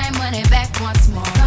my money back once more.